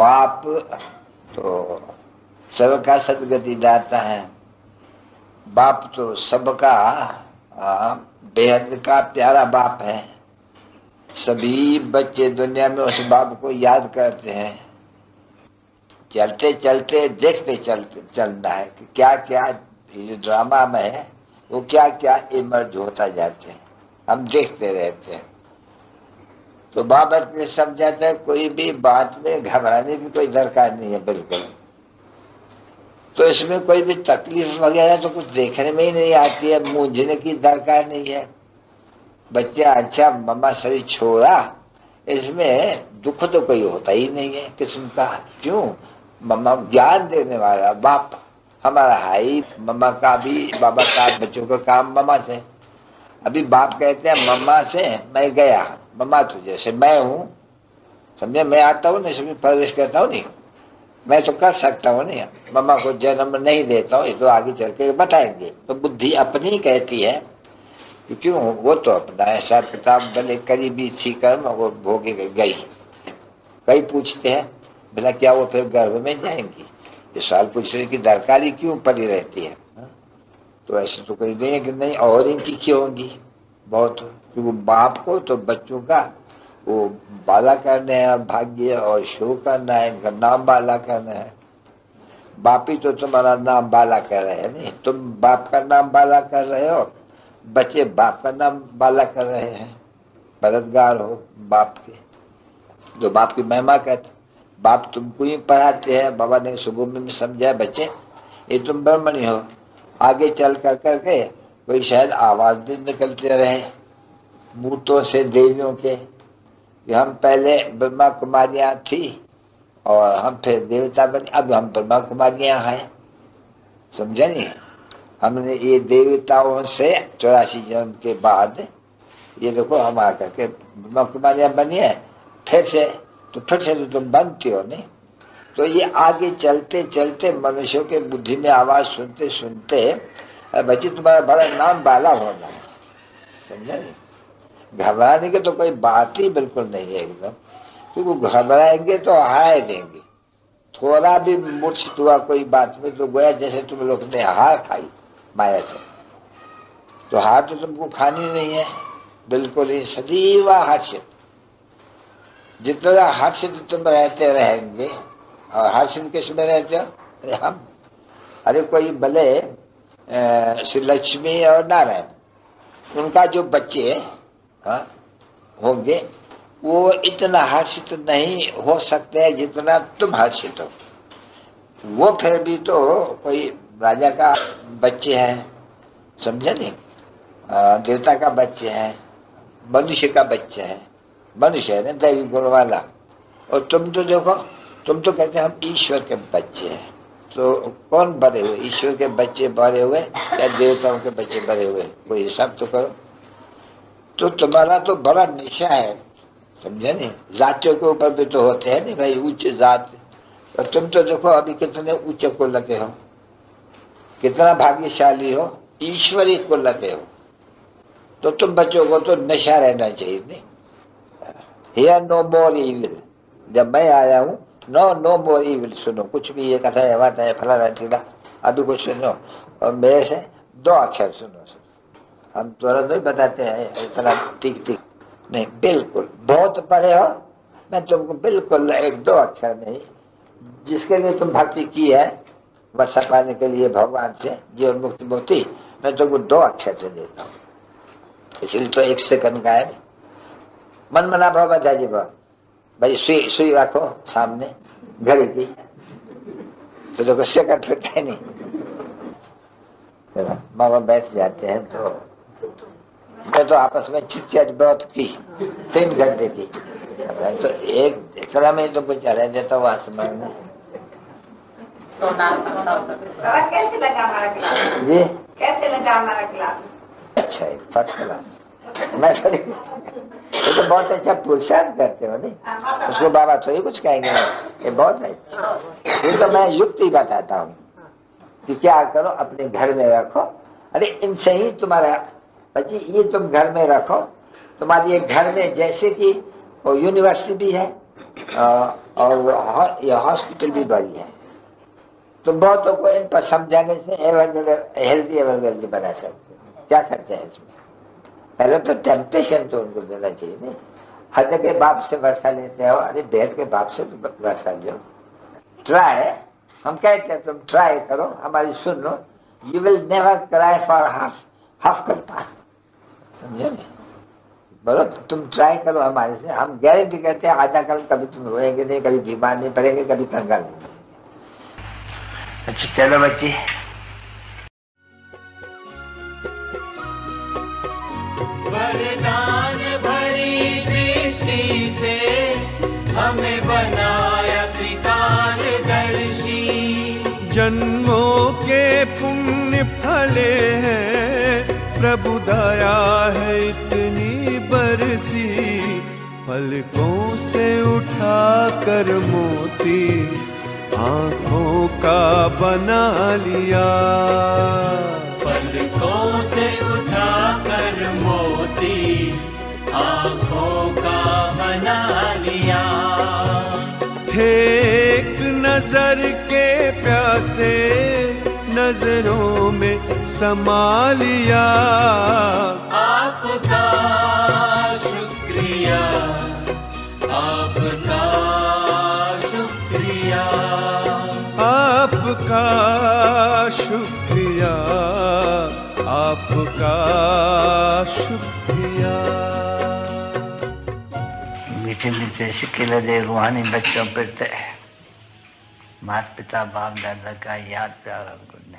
बाप तो सबका सदगति दाता है। बाप तो सबका बेहद का प्यारा बाप है। सभी बच्चे दुनिया में उस बाप को याद करते हैं। चलते चलते, देखते चलते चलना है कि क्या क्या जो ड्रामा में है, वो क्या क्या इमर्ज होता जाते हैं। हम देखते रहते हैं। तो बाबर ने समझाता है, कोई भी बात में घबराने की कोई दरकार नहीं है, बिल्कुल। तो इसमें कोई भी तकलीफ़ वगैरह तो कुछ देखने में ही नहीं आती है, मूझने की दरकार नहीं है। बच्चा अच्छा मम्मा सही छोड़ा, इसमें दुख तो कोई होता ही नहीं है, किस्म का। क्यों? मम्मा ज्ञान देने वाला बाप, हमारा हाई, मम्मा का भी, बाबा का, बच्चों का काम मम्मा से। अभी बाप कहते हैं, मम्मा से मैं गया। मम्मा तो जैसे मैं हूँ, समझे? मैं आता हूँ, नहीं प्रवेश करता हूँ, नहीं। मैं तो कर सकता हूँ, नहीं। मम्मा को जन्म नहीं देता हूँ तो आगे चल के बताएँगे। तो बुद्धि अपनी कहती है कि क्यों? वो तो अपना ऐसा किताब भले करीबी थी कर्म, वो भोगे गई। कई पूछते हैं बिना क्या वो फिर गर्भ में जाएँगी? ये सवाल पूछ रहे की दरकारी क्यों पड़ी रहती है? तो ऐसे तो कोई नहीं कि नहीं, और इनकी क्यों होंगी? बहुत क्योंकि बाप को तो बच्चों का वो बाला करने है, भाग्य और शो करना है, इनका नाम बाला करना है। बापी तो तुम्हारा नाम बाला कर रहे हैं, नहीं, तुम बाप का नाम बाला कर रहे हो, बच्चे बाप का नाम बाला कर रहे हैं। मददगार हो बाप के, जो बाप की महिमा कहते बाप तुमको ही पढ़ाते हैं, बाबा ने सुबह में समझाया, बच्चे, ये तुम ब्रह्मणी हो आगे चल कर करके कोई शायद आवाज़ भी निकलते रहे मूर्तों से, देवियों के। कि हम पहले ब्रह्मा कुमारियाँ थी और हम फिर देवता बने, अब हम ब्रह्मा कुमारियाँ हैं। समझे नहीं? हमने ये देवताओं से चौरासी जन्म के बाद ये देखो हम आकर के ब्रह्मा कुमारियाँ बनी है, फिर से तो फिर से तो तुम बनती हो, नहीं? तो ये आगे चलते चलते मनुष्यों के बुद्धि में आवाज़ सुनते सुनते बच्ची तुम्हारा बड़ा नाम बाला होना है। समझा नहीं? घबराने की तो कोई बात ही बिल्कुल नहीं है एकदम। क्योंकि घबराएँगे तो हार देंगे। थोड़ा भी मूर्छित हुआ कोई बात में तो गोया जैसे तुम लोग ने हार खाई माया से। तो हार तो तुमको खानी नहीं है। बिल्कुल ही सदैव हर्षित जितना हर्षित तुम रहते रहेंगे और हर्षित किसमें रहते हो अरे हम। अरे कोई भले श्री लक्ष्मी और नारायण उनका जो बच्चे हाँ, होंगे वो इतना हर्षित नहीं हो सकते हैं जितना तुम हर्षित हो। वो फिर भी तो कोई राजा का बच्चे हैं समझे नहीं? देवता का बच्चे हैं मनुष्य का बच्चे है। मनुष्य है ना दैवी गुण वाला। और तुम तो देखो तुम तो कहते हैं हम ईश्वर के बच्चे हैं। तो कौन बड़े हुए? ईश्वर के बच्चे बड़े हुए या देवताओं के बच्चे बड़े हुए? कोई हिसाब तो करो। तो तुम्हारा तो बड़ा निशा है, समझे नहीं? जातियों के ऊपर भी तो होते हैं नहीं भाई उच्च जात। और तुम तो देखो अभी कितने ऊँचे को लगे हो। कितना भाग्यशाली हो, ईश्वरी को लगे हो। तो तुम बच्चों को तो नशा रहना चाहिए, नहीं? हियर नो मोर इविल जब मैं आया हूँ नो नो मोर इविल सुनो कुछ भी ये कथा है, बात है, फलाना टीला अभी कुछ सुनो और मेरे से दो अक्षर सुनो हम तुरंत नहीं बताते हैं इतना ठीक ठीक। नहीं, बिल्कुल। बहुत पढ़े हो, मैं तुमको बिल्कुल एक दो अक्षर नहीं, जिसके लिए तुम भक्ति की है, वर्षा पाने के लिए भगवान से, जीवन मुक्ति मुक्ति, मैं तुमको दो अक्षर से देता हूँ। इसलिए तो एक सेकंड का है मन मना भाव बता जी भाई, सुई सुई रखो सामने। घड़ी की तो देखो सेकंड फिरता नहीं। मामा बैठ जाते हैं तो मैं तो आपस में चिट बहुत की तीन घंटे की। तो एक इतना में तो कुछ रह देता हूँ आसमान में। कैसे लगा हमारा क्लास जी? कैसे लगा हमारा क्लास अच्छा है फ़र्स्ट क्लास मैं सॉरी ये तो बहुत अच्छा पुरुषार्थ करते हो नहीं उसको बाबा थोड़ी कुछ कहेंगे ये बहुत अच्छा ये तो मैं युक्ति बताता हूँ कि क्या करो अपने घर में रखो अरे इनसे ही तुम्हारा बच्ची ये तुम घर में रखो तुम्हारी एक घर में जैसे कि वो यूनिवर्सिटी भी है और ये हॉस्पिटल भी बड़ी है तो बहुतों को इन पर समझाने से हेल्दी अवेलेबिलिटी बना सकते हैं क्या खर्चा है इसमें पहले तो टेम्पटेशन तो उनको देना चाहिए, नहीं? हद के बाप से वर्षा लेते हो, अरे बेहद के बाप से तो वर्षा लो ट्राई हम कहते हैं, तुम ट्राई करो, हमारी सुन। लो you will never cry for half half करता समझे नहीं? बोलो, तुम ट्राई करो हमारे से, हम गारंटी कहते हैं, आधा कल कभी तुम रोएँगे नहीं, कभी बीमार नहीं पड़ेंगे, कभी कंगाल नहीं अच्छा चलो बच्ची। जन्मों के पुण्य फले हैं। प्रभु दया है इतनी बरसी पलकों से उठा कर मोती आँखों का बना लिया। पलकों से उठा कर मोती आँखों का बना लिया। थे नज़र के प्यासे नज़रों में समा लिया। आपका शुक्रिया आपका शुक्रिया। आपका शुक्रिया आपका शुक्रिया। मीठे मीठे सिक्के दे रूहानी बच्चों पर माता पिता बाप दादा का याद प्यार नाइट